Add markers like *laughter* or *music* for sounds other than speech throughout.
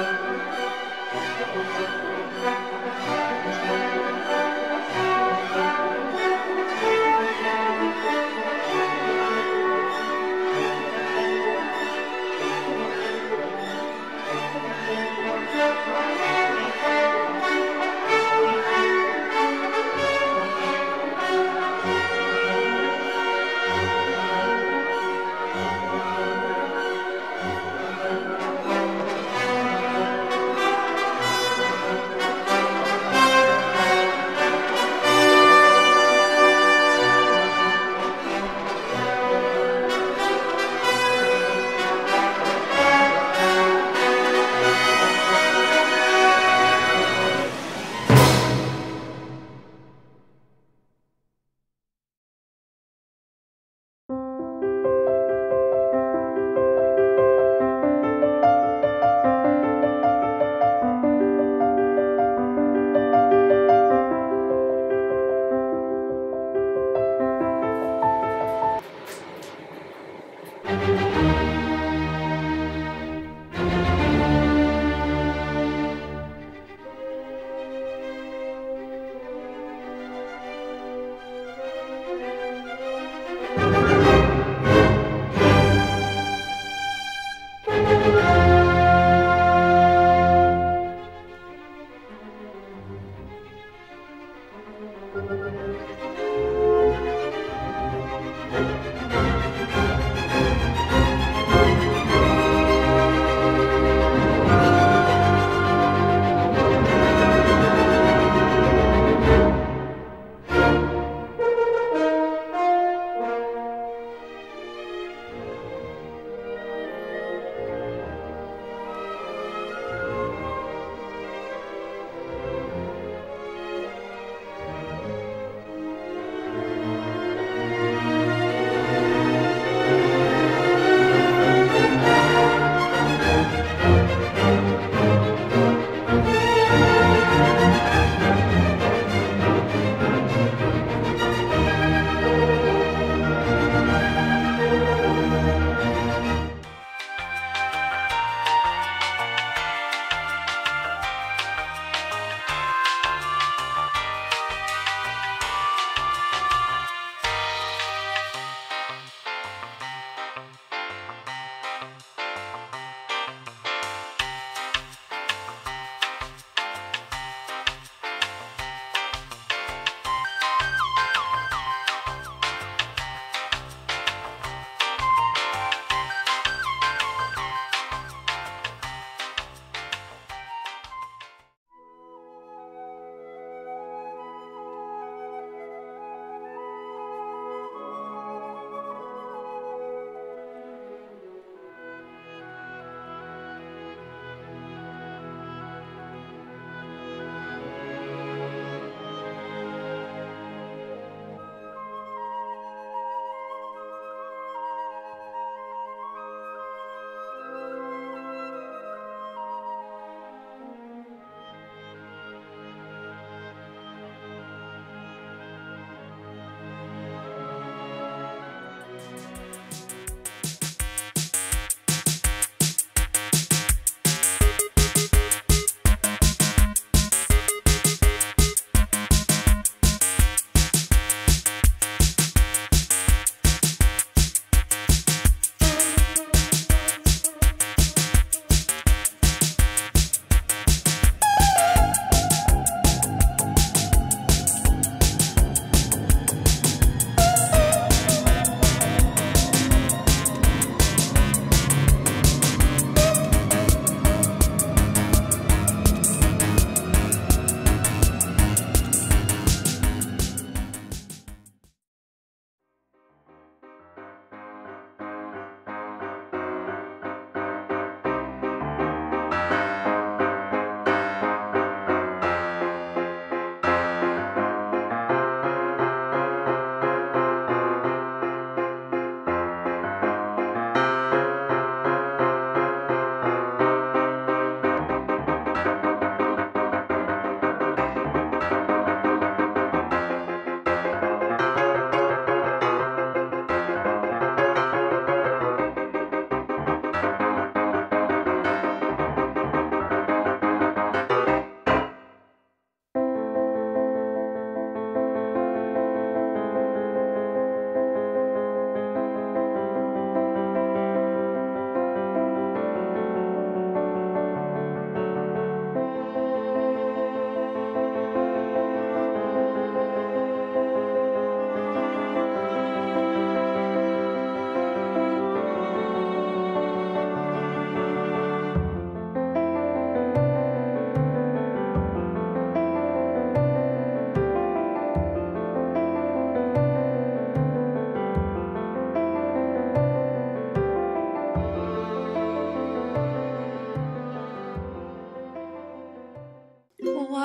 Thank you.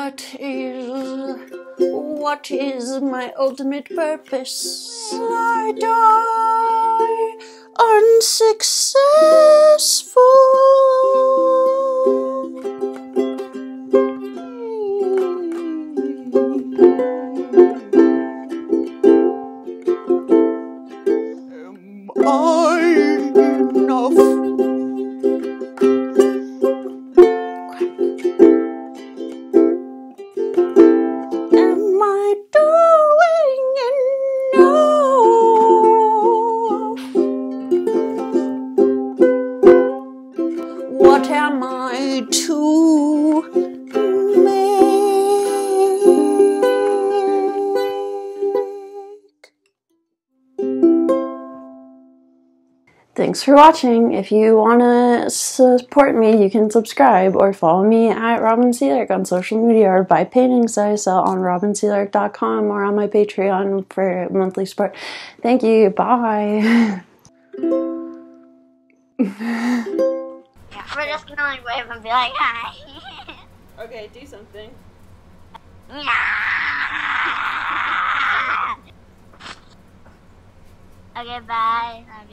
What is what is my ultimate purpose? I die unsuccessful. What am I to? Thanks for watching. If you want to support me, you can subscribe or follow me at Robin Sealark on social media or buy paintings that I sell on robinsealark.com or on my Patreon for monthly support. Thank you. Bye. *laughs* We're just gonna like wave and be like hi. Okay, do something. okay, bye.